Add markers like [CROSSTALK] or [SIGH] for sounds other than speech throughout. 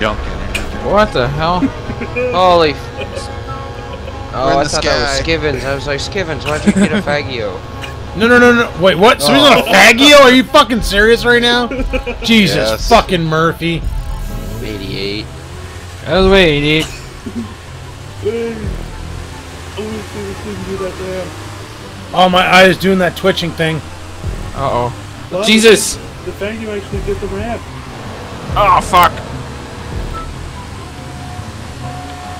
junk energy. What the hell? [LAUGHS] Holy. f- We're Oh, I the thought that was sky. Skivens. I was like, Skivens, why'd you get a [LAUGHS] Faggio? No, no, no, no. Wait, what? Somebody's on a Faggio? Are you fucking serious right now? [LAUGHS] Jesus Yes. fucking Murphy. 88. That was way, idiot. Oh, my eye is doing that twitching thing. Uh oh. Jesus! The fact you actually get the ramp. Oh fuck!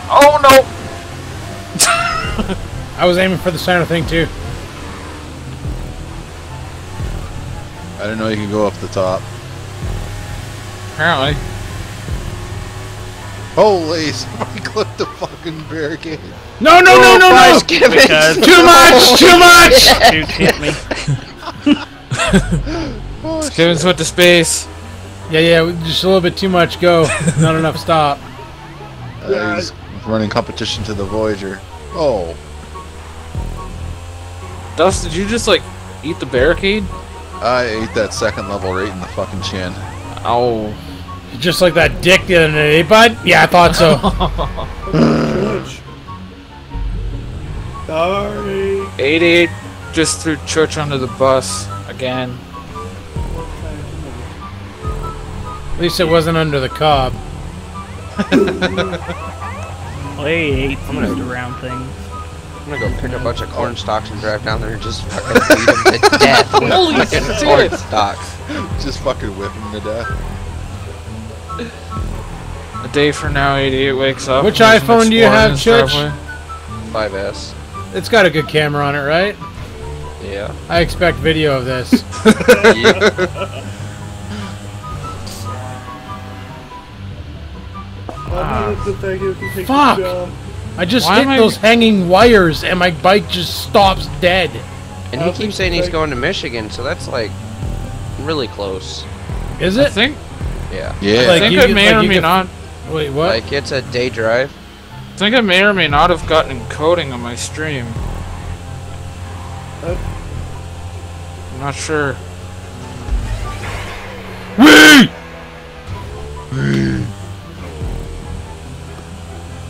Oh no! I was aiming for the center thing too. I didn't know you could go up the top. Apparently. Holy, [LAUGHS] somebody clipped the fucking barricade. No, no, no, no, no! Skivens! Because Too much! Too much! [LAUGHS] [LAUGHS] dude hit me. Oh, Skivens went to space. Yeah, yeah, just a little bit too much go. Not enough stop. Uh, he's running competition to the Voyager. Oh, Dust, did you just like eat the barricade? I ate that second level right in the fucking chin. Oh. Just like that dick the other day, bud? Yeah, I thought so. Sorry. 88 just threw Church under the bus again. At least it wasn't under the cob. [LAUGHS] Wait, I'm gonna round things. I'm gonna go pick a bunch of oh. corn stalks and drive down there and just fucking beat them to [LAUGHS] death with Holy fucking shit. corn stalks. [LAUGHS] Just fucking whip him to death. A day from now, 88 wakes up. Which and there's an iPhone do you have, his Church? 5S. It's got a good camera on it, right? Yeah. I expect video of this. [LAUGHS] yeah. I mean, it's the fact you can take Fuck. I just Why hit am I- those hanging wires and my bike just stops dead. And he keeps saying he's going to Michigan, so that's like really close. Is I it? think, Yeah. Yeah. I Like, think you I may like or may get- not. Wait, what? Like it's a day drive. I think I may or may not have gotten encoding on my stream. Uh, I'm not sure. Whee!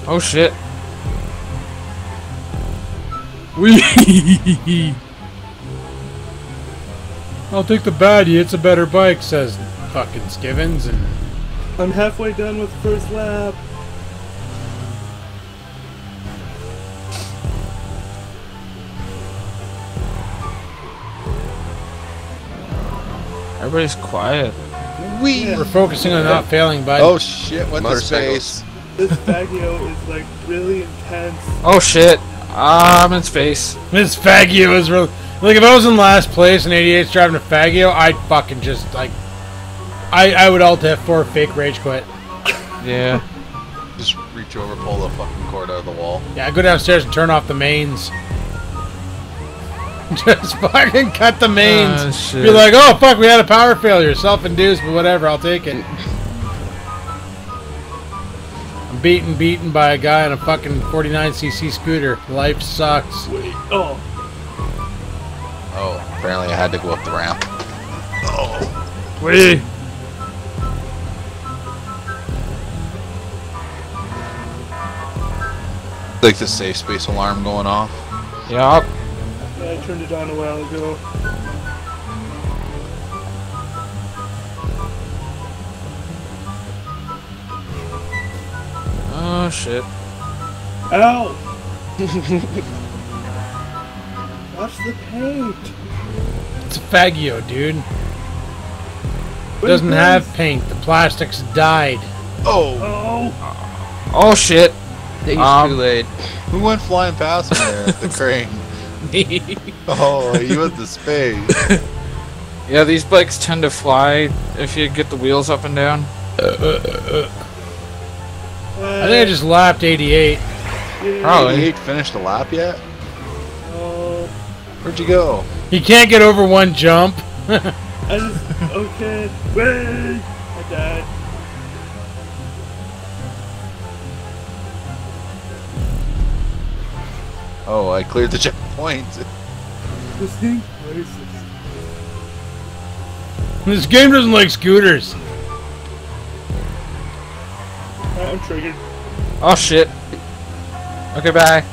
Oh shit. Wee. [LAUGHS] I'll take the baddie, it's a better bike, says fucking Skivens. And I'm halfway done with first lap. Everybody's quiet. Wee. we're focusing on not failing, bud. Oh shit, went to Motorcycles. space. This Baggio is like really intense. Oh shit. Ah, I'm in space. This Faggio is really. Like, if I was in last place and 88's driving a Faggio, I'd fucking just, like. I, I would alt F4 fake rage quit. Yeah. Just reach over, pull the fucking cord out of the wall. Yeah, go downstairs and turn off the mains. [LAUGHS] Just fucking cut the mains. Shit. Be like, oh fuck, we had a power failure, self-induced, but whatever, I'll take it. I'm beaten, beaten by a guy on a fucking 49cc scooter. Life sucks. Wait. Oh. Oh, apparently I had to go up the ramp. Oh. Wee. Like the safe space alarm going off. Yup. Yeah, I turned it on a while ago. Oh shit. Ow! [LAUGHS] Watch the paint. It's a Faggio, dude. What Doesn't is have this? paint. The plastic's died. Oh, Oh. Oh shit. He's Um, Kool-Aid. who went flying past me there the [LAUGHS] crane? Me. Oh, you went to space. [LAUGHS] Yeah, these bikes tend to fly if you get the wheels up and down. Uh, uh, uh, I think I just lapped 88. Probably. 88 finished the lap yet? Oh. Where'd you go? He can't get over one jump. [LAUGHS] I just. Okay. Wait! I died. Oh, I cleared the checkpoint. This thing? Racist. This game doesn't like scooters. I'm triggered. Oh shit. Okay, bye.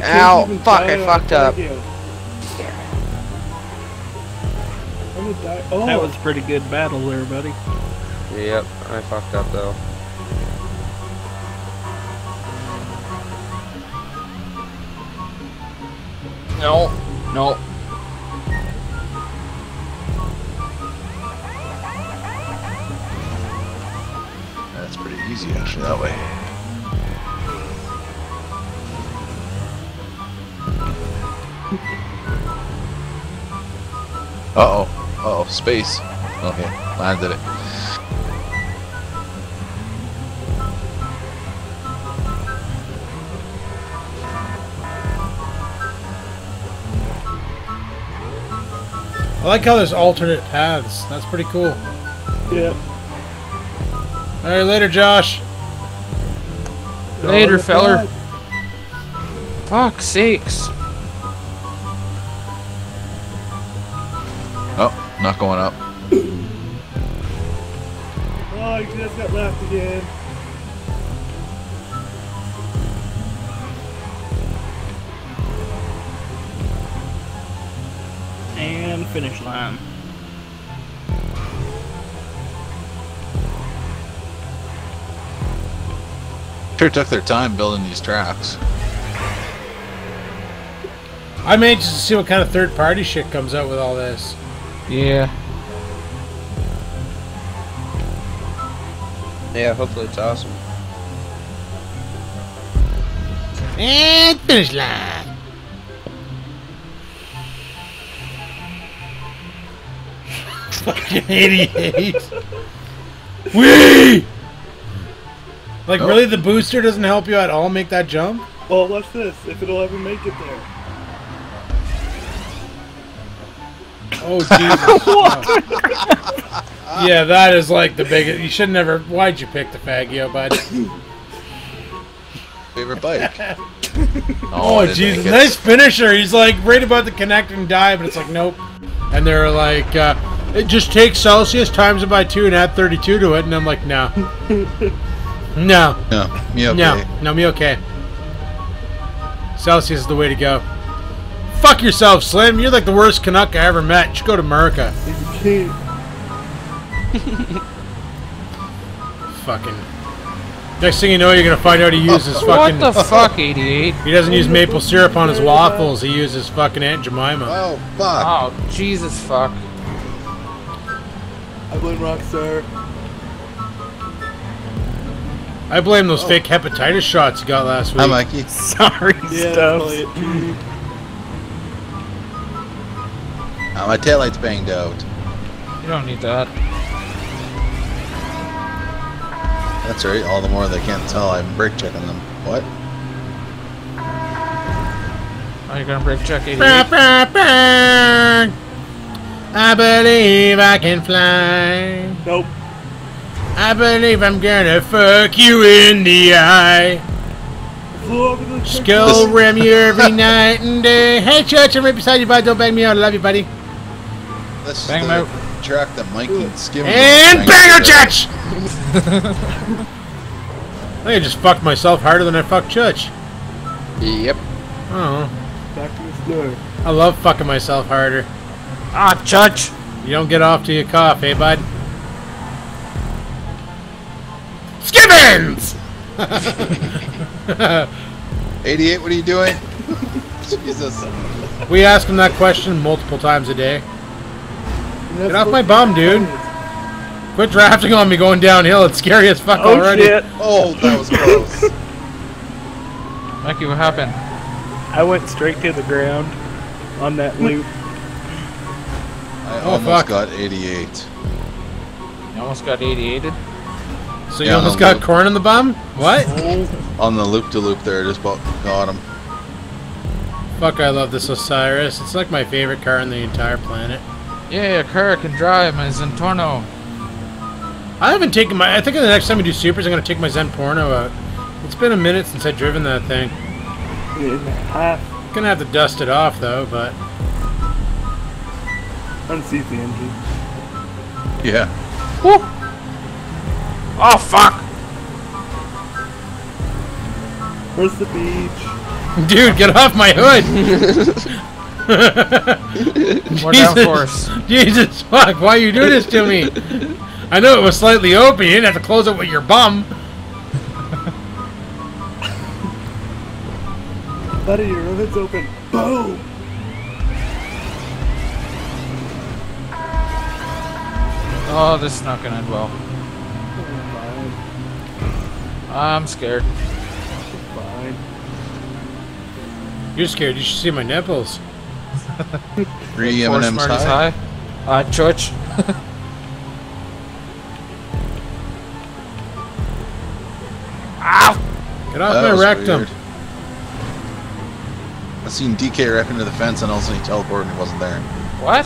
Ow, fuck, I fucked up. I'm gonna die. Oh, That was a pretty good battle there, buddy. Yep, I fucked up though. No. No. Pretty easy actually that way. Uh oh. Uh oh. Space. Okay. Landed it. I like how there's alternate paths. That's pretty cool. yeah. All right, later, Josh. Later, feller. Fuck sakes. Oh, not going up. Oh, I just got left again. And finish line. Sure took their time building these tracks. I'm anxious to see what kind of third-party shit comes out with all this. Yeah. Yeah, hopefully it's awesome. And finish line. [LAUGHS] Fucking 88. [LAUGHS] Wee! Like, Oh. really, the booster doesn't help you at all make that jump? Well, watch this. If it'll ever make it there. Oh, Jesus. [LAUGHS] Oh. Yeah, that is like the biggest. You should never. Why'd you pick the Faggio, bud? [LAUGHS] Favorite bike. [LAUGHS] Oh, I Jesus. make. Nice finisher. He's like right about to connect and die, but it's like, nope. And they're like, uh, it just takes Celsius, times it by two, and add 32 to it. And I'm like, no. No. No, me okay. No. No, me okay. Celsius is the way to go. Fuck yourself, Slim. You're like the worst Canuck I ever met. Just go to America. If you can't. Fucking. Next thing you know, you're gonna find out he uses fucking. What the fuck, 88? He doesn't use maple syrup on his waffles. He uses fucking Aunt Jemima. Oh, fuck. Oh, Jesus fuck. I blame Rockstar. I blame those fake hepatitis shots you got last week. Hi, Mikey. [LAUGHS] Sorry, Yeah, stuff. play. Uh, my taillight's banged out. You don't need that. That's right. All the more they can't tell I'm brake checking them. What? Oh, you're gonna break check 88? Bah, bah, bah. I believe I can fly. Nope. I believe I'm gonna fuck you in the eye. Flew over the Skull ram you [LAUGHS] every night and day. Hey, Church, I'm right beside you, bud. Don't bang me out. I love you, buddy. That's Bang him out. track that Mikey and Skim. And bang her, trying to Church! I [LAUGHS] think I just fucked myself harder than I fucked Church. Yep. Oh, Back to the store. I love fucking myself harder. Ah, Church! You don't get off till you cough, eh, bud? Skimmins! [LAUGHS] 88, what are you doing? [LAUGHS] Jesus. We ask him that question multiple times a day. Get off my bum, dude. Quit drafting on me going downhill. It's scary as fuck Oh already. shit! Oh, that was close. [LAUGHS] Mikey, what happened? I went straight to the ground on that hmm. loop. I Oh, almost fuck. got 88. You almost got 88'd? So you Yeah, almost got look. corn in the bum? What? On the loop to loop there, just about got him. Fuck, I love this Osiris. It's like my favorite car on the entire planet. Yeah, a car can drive my Zentorno. I haven't taken my. I think the next time we do supers, I'm gonna take my Zen Porno out. It's been a minute since I've driven that thing. Minute and a half. Gonna have to dust it off though, but Unseat the engine. Yeah. Oh fuck! Where's the beach? Dude, get off my hood! [LAUGHS] More downforce. Jesus fuck, why are you doing this to me? I know it was slightly open, you didn't have to close it with your bum. Buddy, your hood's open. Boom! Oh, this is not gonna end well. Fine. I'm scared. Fine. You're scared, you should see my nipples. [LAUGHS] Three Four M&M's Smarties high. high. Uh, Church. [LAUGHS] Ow! Get off That my rectum. weird. I seen DK wrap into the fence and also he teleported and he wasn't there. What?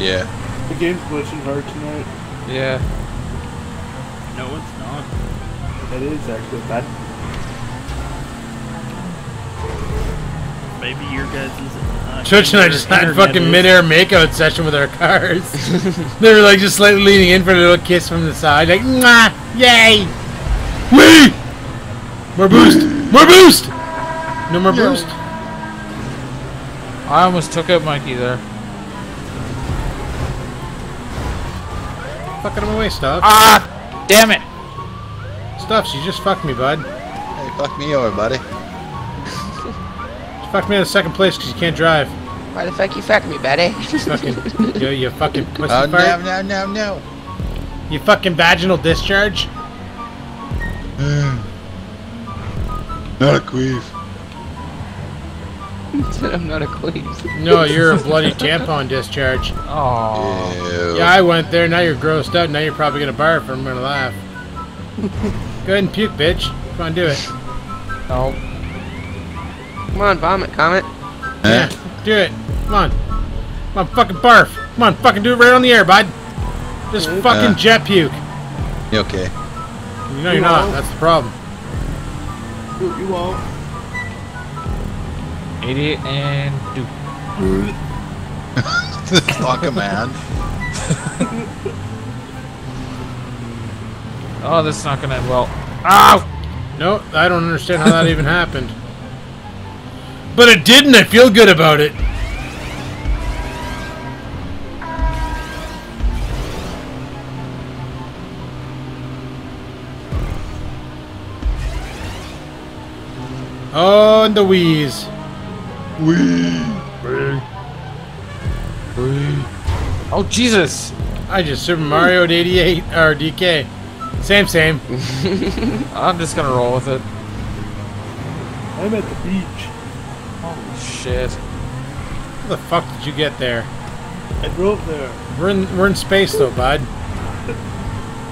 Yeah. The game's glitching hard tonight. Yeah. No, it's not. It is actually bad. Maybe your guys' uh, Church and I just had a fucking is- mid-air makeout session with our cars. [LAUGHS] they were like just slightly leaning in for a little kiss from the side, like, Mwah! Yay! Wee! More boost! More boost! No more boost? I almost took out Mikey there. Fucking him away, Stuff. Ah! Damn it! Stuffs, you just fucked me, bud. Hey, fuck me over, buddy. You fucked me in the second place because you can't drive. Why the fuck you fuck me, buddy? Fucking, [LAUGHS] you, you fucking pussy Oh, no, fart. no, no, no. You fucking vaginal discharge. Hmm. Not a queef. [LAUGHS] I'm not a queef. No, you're a bloody tampon discharge. Oh. Ew. Yeah, I went there. Now you're grossed out. Now you're probably gonna barf. or I'm gonna laugh. [LAUGHS] Go ahead and puke, bitch. Come on, do it. No. Come on, vomit, Comet. Eh? Yeah, do it. Come on. Come on, fucking barf. Come on, fucking do it right on the air, bud. Just fucking Uh. jet puke. You okay? You know you're not. That's the problem. You, you won't. 88 and do. [LAUGHS] Fuck a man. [LAUGHS] Oh, this is not gonna end well. Ow! No, I don't understand how that even [LAUGHS] happened. But it didn't. I feel good about it. Oh, and the wheeze. Oh, Jesus! I just Super Mario 88 or DK. Same, same. [LAUGHS] I'm just gonna roll with it. I'm at the beach. Holy shit. How the fuck did you get there? I drove there. We're in we're in space though, bud.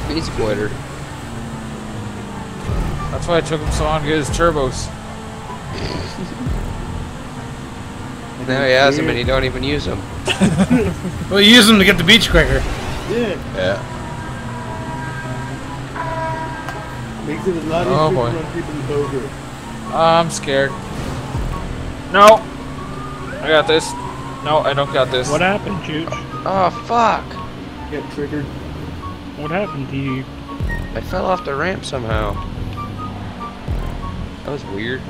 Space glitter. That's why it took him so long to get his turbos. [LAUGHS] Now he has them and he don't even use them. [LAUGHS] Well, you use them to get the beach quicker. Yeah. Yeah. Makes it a lot Oh, easier boy. to run people over. I'm scared. No! I got this. No, I don't got this. What happened, Chooch? Oh, fuck. Get triggered. What happened to you? I fell off the ramp somehow. That was weird.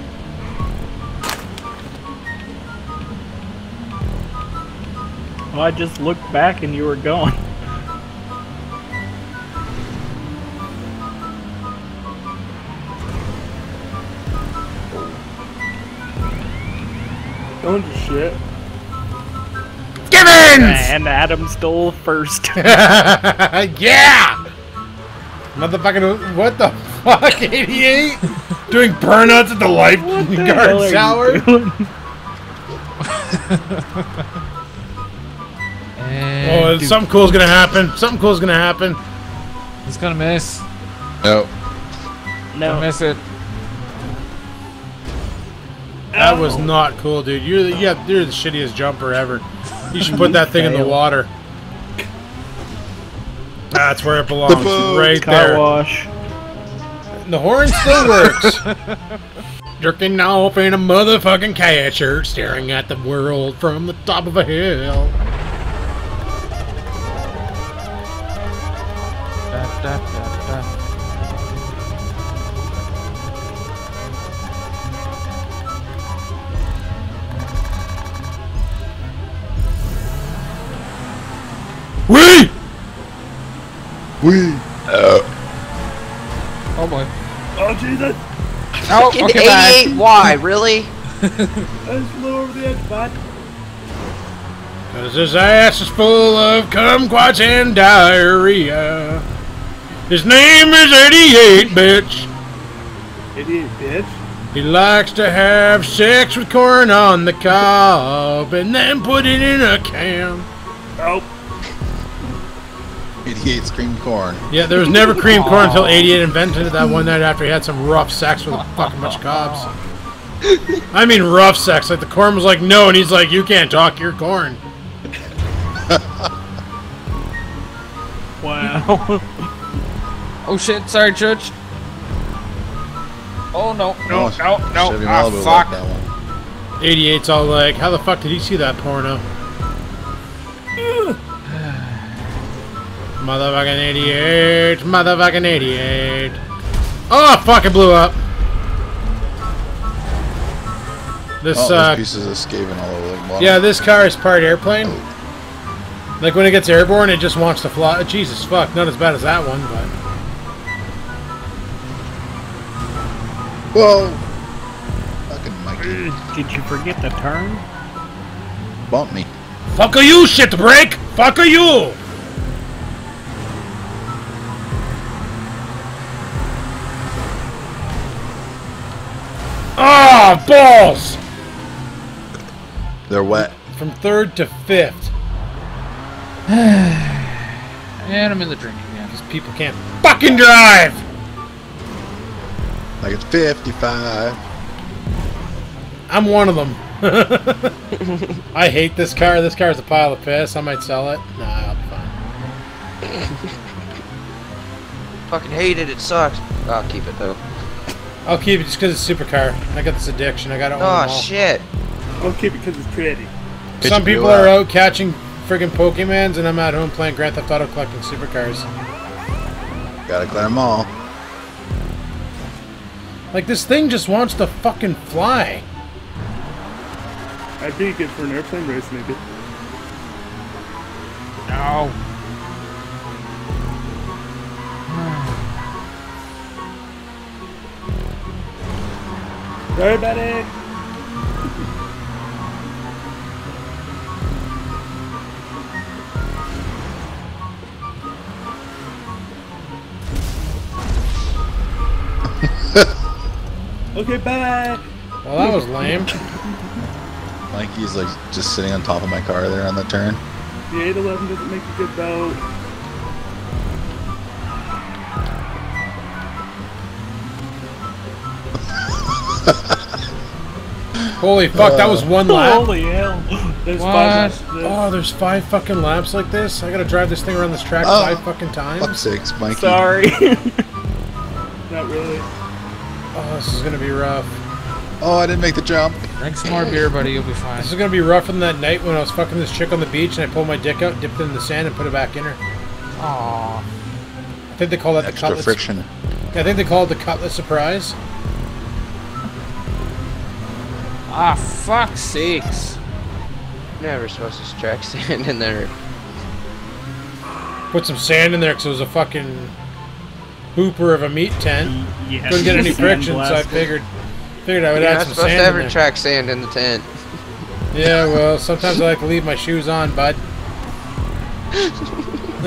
Well, I just looked back and you were gone. [LAUGHS] Going to shit. Gibbons! And Adam stole first. [LAUGHS] yeah! Motherfucking, what the fuck, 88? Doing burnouts at the hell lifeguard are shower? [LAUGHS] [LAUGHS] And Oh, do- something cool's gonna happen. Something cool's gonna happen. He's gonna miss. No. Gonna No. miss it. That was not cool, dude. You're the, yeah, you're the shittiest jumper ever. You should put that thing in the water. That's where it belongs, boat. right Car there. wash. The horn still works. [LAUGHS] Jerking off in a motherfucking catcher, staring at the world from the top of a hill. Oh, Fucking okay, bye. 88, why? Really? I just flew over the edge, bud. Cause his ass is full of kumquats and diarrhea. His name is 88, bitch. Idiot bitch. He likes to have sex with corn on the cob and then put it in a can. Oh, 88 scream corn. Yeah, there was never cream corn until 88 invented it that one night after he had some rough sex with a fucking bunch of cobs. I mean rough sex. Like the corn was like, no, and he's like, you can't talk, you're corn. wow. [LAUGHS] Oh shit, sorry, Judge. Oh no, no, no, no. Ah, fuck. that one. 88's all like, how the fuck did he see that porno? Motherfucking 88, motherfucking 88. Oh, fuck, it blew up. This, Oh, uh, those pieces escaping all over the bottom. yeah, this car is part airplane. Like when it gets airborne, it just wants to fly. Jesus fuck, not as bad as that one, but. Whoa. Fucking Mikey. Did you forget the turn? Bump me. Fuck are you, shit break! Fuck are you! Ah, balls! They're wet. From third to fifth. [SIGHS] And I'm in the drink again. Because people can't fucking drive! Like it's 55. I'm one of them. [LAUGHS] I hate this car. This car's a pile of piss. I might sell it. Nah, I'll be fine. Fucking hate it, it sucks. I'll keep it though. I'll keep it just because it's supercar. I got this addiction. I got to own them Oh all. shit. I'll keep it because it's pretty. Some Pitch it people are out. out catching friggin' Pokemons, and I'm at home playing Grand Theft Auto collecting supercars. Gotta clear them all. Like, this thing just wants to fucking fly. I'd be good for an airplane race, maybe. No. Sorry, buddy. okay, bye. Well, that was lame. Mikey's like just sitting on top of my car there on the turn. The 811 doesn't make a good boat. [LAUGHS] Holy fuck, that was one lap. Holy hell. There's What? five laps. Oh, there's five fucking laps like this? I gotta drive this thing around this track Oh. five fucking times? Up six, Mikey. Sorry. [LAUGHS] Not really. Oh, this is gonna be rough. Oh, I didn't make the jump. Drink some more beer, buddy. You'll be fine. This is gonna be rougher than that night when I was fucking this chick on the beach and I pulled my dick out, dipped it in the sand, and put it back in her. Aww. I think they call that the Extra cutlet. friction. I think they call it the cutlet surprise. Ah, fuck sakes. Never supposed to track sand in there. Put some sand in there because it was a fucking hooper of a meat tent. Yeah. Couldn't get any [LAUGHS] friction, so I figured figured I would You're add not supposed to sand in ever track sand in the tent. Yeah, well, sometimes I like to leave my shoes on, bud. You [LAUGHS]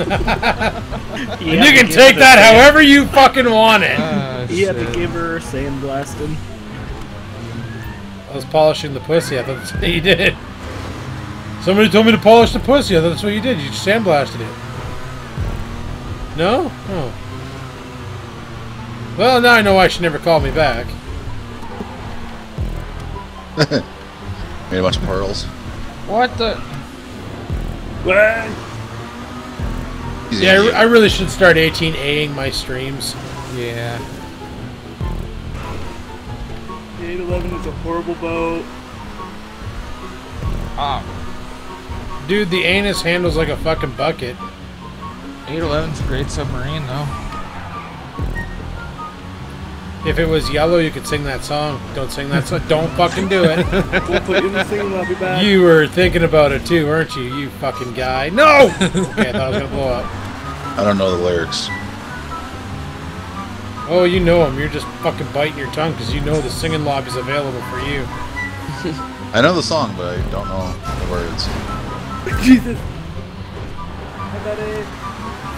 [LAUGHS] And you can take that sand- however you fucking want it. Ah, You had to give her a sandblasting. I was polishing the pussy. I thought that's what you did. Somebody told me to polish the pussy. I thought that's what you did. You sandblasted it. No? Oh. Well, now I know why she never called me back. [LAUGHS] Made a bunch of pearls. What the? What? Yeah, I, re- I really should start 18Aing my streams. Yeah. The 811 is a horrible boat. Ah. Dude, the anus handles like a fucking bucket. 811's a great submarine, though. If it was yellow, you could sing that song. Don't sing that song. Don't fucking do it. [LAUGHS] We'll put you in the singing lobby back. You were thinking about it too, weren't you? You fucking guy. No! [LAUGHS] Okay, I thought I was gonna blow up. I don't know the lyrics. Oh, you know him. You're just fucking biting your tongue because you know the singing lobby's available for you. [LAUGHS] I know the song, but I don't know the words. [LAUGHS] Jesus.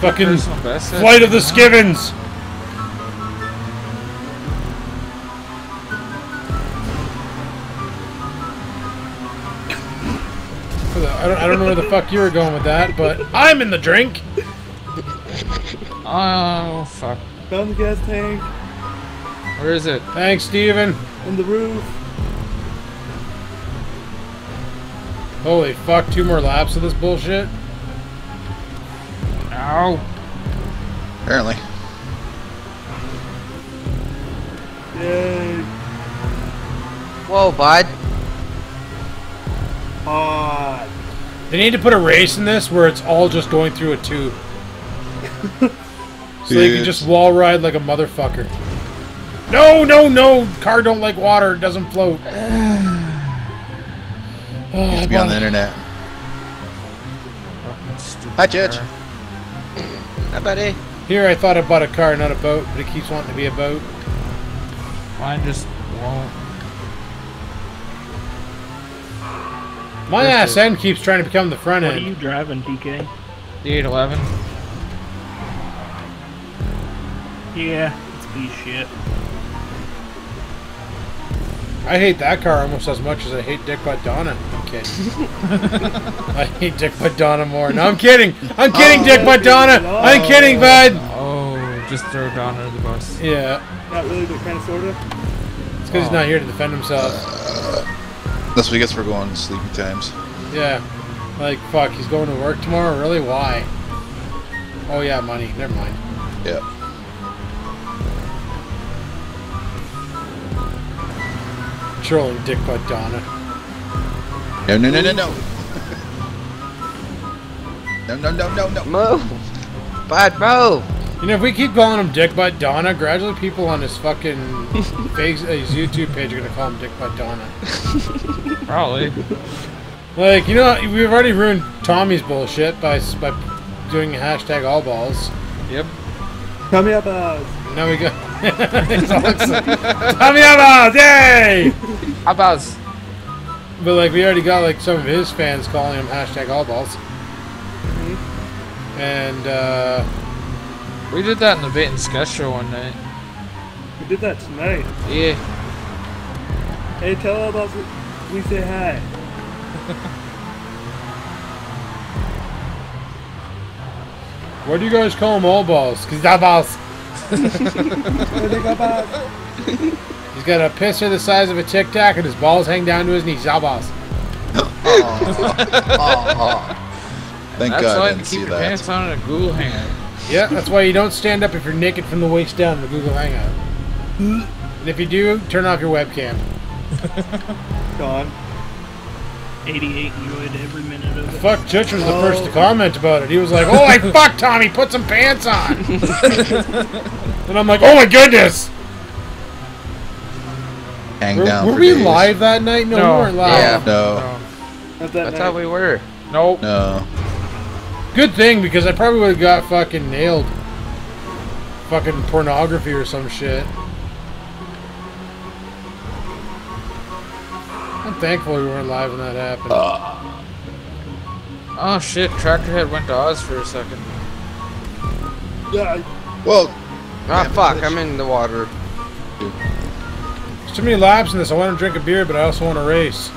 Fucking Personal best. set? Flight of the Skivens! I don't, I don't know where the fuck you were going with that, but I'm in the drink! [LAUGHS] Oh, fuck. Found the gas tank Where is it? Thanks, Steven. on the roof. Holy fuck, two more laps of this bullshit? Ow. Apparently. Yay. Whoa, bud. Hot. They need to put a race in this where it's all just going through a tube. [LAUGHS] so they can just wall ride like a motherfucker. No, no, no! Car don't like water, it doesn't float. [SIGHS] [SIGHS] Oh, Used to be on the internet. Hi, Chich. Hi, buddy. Here I thought I bought a car, not a boat, but it keeps wanting to be a boat. Mine just won't. My ass end keeps trying to become the front end. What are you driving, DK? The 811. Yeah, it's piece of shit. I hate that car almost as much as I hate Dick Butt Donna. I'm kidding. [LAUGHS] I hate Dick Butt Donna more. No, I'm kidding. I'm kidding, Dick Butt oh, Donna. I'm kidding, bud. Oh, just throw Don under the bus. Yeah, Not really, but kind of, sort of. it's because he's not here to defend himself. That's what he gets for going to sleepy times. Yeah, like fuck, he's going to work tomorrow. Really? Why? Oh yeah, money. Never mind. Yeah. Trolling Dick Butt Donna. No, no, no, no, no. [LAUGHS] No, no, no, no, no. Move. Bud, move. You know, if we keep calling him Dick Butt Donna, gradually people on his fucking [LAUGHS] face, uh, his YouTube page are gonna call him Dick Butt Donna. [LAUGHS] Probably. Like, you know, we've already ruined Tommy's bullshit by by doing hashtag all balls. Yep. Tell me about. Now we go. It's awesome. Tommy Evans, yay! How about But like, we already got like some of his fans calling him hashtag all balls. And uh, we did that in the bait and sketch show one night. We did that tonight. Yeah. Hey, tell about we say hi. why do you guys call him all balls? Cause that balls. Anything about? He's got a pisser the size of a tic tac, and his balls hang down to his knees. All balls. Thank That's God why I you didn't keep see your that. pants on in a Google hanger. Yeah, that's why you don't stand up if you're naked from the waist down in the Google Hangout. Hmm? And if you do, turn off your webcam. Gone. 88 enjoyed every minute of it. Fuck, Church was the first to oh. comment about it. He was like, "Oh, I [LAUGHS] fuck Tommy, put some pants on." [LAUGHS] and I'm like, "Oh my goodness." Hang Were, down were for we days. live that night? No, No. we weren't live. Yeah. No, No. Not that I night. thought we were. Nope. no. Good thing because I probably would have got fucking nailed. Fucking pornography or some shit. I'm thankful we weren't live when that happened. Oh shit, Tractorhead went to Oz for a second. Yeah, Well, Ah, Damn fuck. I'm in the water. There's too many laps in this. I want to drink a beer, but I also want to race.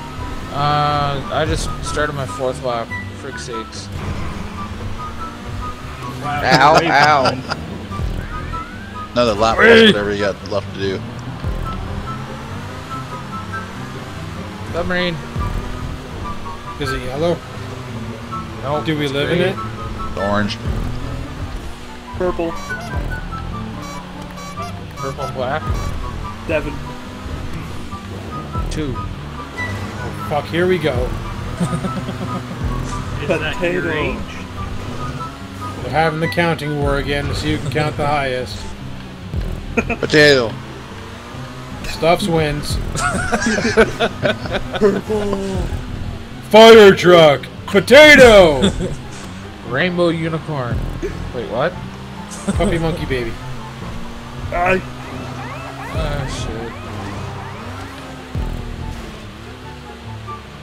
Uh, I just started my fourth lap. Frick sakes. Wow, Ow, ow. another lap whatever you got left to do. Submarine. Is it yellow? Nope. Do we it's live in it? The orange. purple. Purple and black. Seven. Two. Oh, fuck, here we go. [LAUGHS] Is that your Potato. age? They're having the counting war again to see who can count the highest. Potato. Stuffs wins. Purple. [LAUGHS] Fire truck. Potato. Rainbow unicorn. Wait, what? Puppy monkey baby. I. Ah, shit.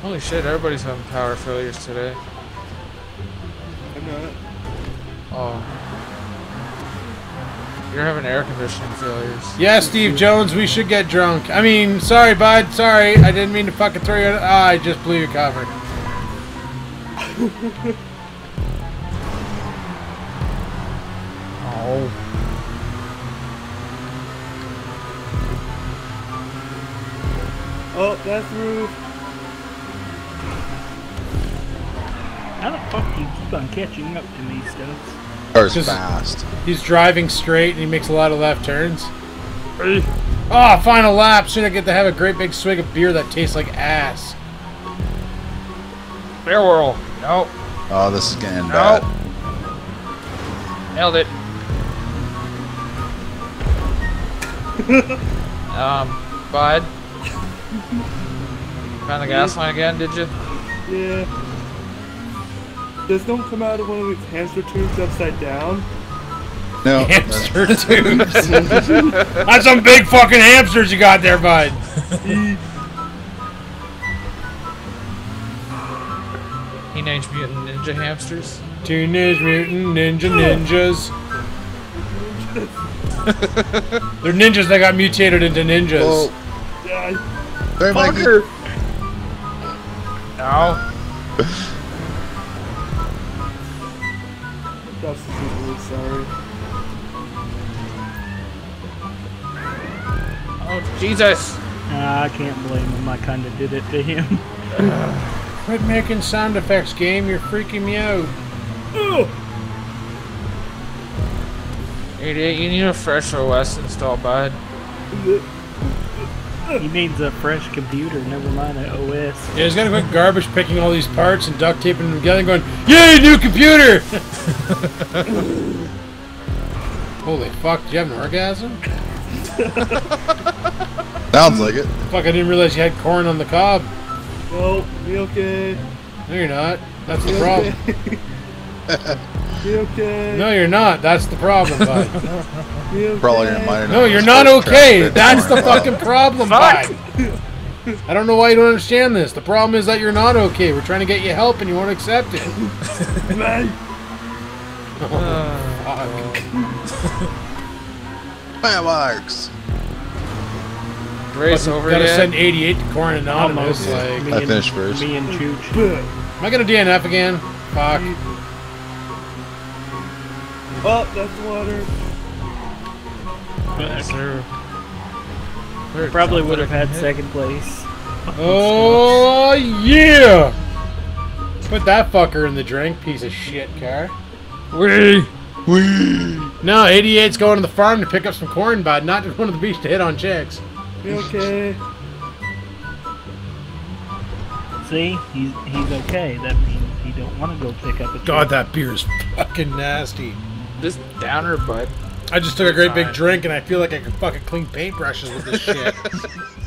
Holy shit, everybody's having power failures today. I'm not. Oh. You're having air conditioning failures. Yeah, Steve Jones, we should get drunk. I mean, sorry, bud. Sorry. I didn't mean to fucking throw you. Ah, I just blew your cover. [LAUGHS] Oh. Oh, that's rude. How the fuck do you keep on catching up to me, Stubbs? Car's Just- fast. He's driving straight and he makes a lot of left turns. Oh, final lap. Soon I get to have a great big swig of beer that tastes like ass. Bear whirl. Nope. Oh, this is getting No. bad. Nailed it. [LAUGHS] um, bud. Found the gas line again, did you? Yeah. Does no one come out of one of these hamster tubes upside down? No. [LAUGHS] Hamster tubes. [LAUGHS] That's some big fucking hamsters you got there, bud. Teenage Mutant Ninja Hamsters. Teenage Mutant Ninja Ninjas. They're ninjas that got mutated into ninjas. Oh, Yeah, fucker! No. [LAUGHS] Oh, Jesus. Nah, I can't blame him. I kind of did it to him. [LAUGHS] Quit making sound effects, game. You're freaking me out. 88, you need a fresh OS installed, bud. He needs a fresh computer, never mind an OS. Yeah, he's got to quit garbage picking all these parts and duct taping them together and going, [LAUGHS] Yay, new computer! [LAUGHS] Holy fuck, did you have an orgasm? [LAUGHS] Sounds like it. Fuck, I didn't realize you had corn on the cob. No, be okay. No, you're not. That's the problem. okay. [LAUGHS] be okay. No, you're not. That's the problem, bud. [LAUGHS] Be okay. Probably your minor. No, you're not okay. That's the fucking problem, bud. I don't know why you don't understand this. The problem is that you're not okay. We're trying to get you help and you won't accept it. Man, Fireworks. Race over Gotta yet? send 88 to Corn Anonymous. Almost. Like, I and, finished first. Me and Chooch. bleh. am I gonna DNF again? Fuck. Oh, that's water. Is there- there Probably would have had hit? second place. [LAUGHS] Oh yeah! Put that fucker in the drink, piece of shit car. Whee! No, 88's going to the farm to pick up some corn, bud, not just one of the beach to hit on chicks. Be okay. See, he's he's okay. That means he don't want to go pick up a. God, that beer is fucking nasty. This downer, bud. I just took a great big drink and I feel like I could fucking clean paintbrushes with this shit. [LAUGHS]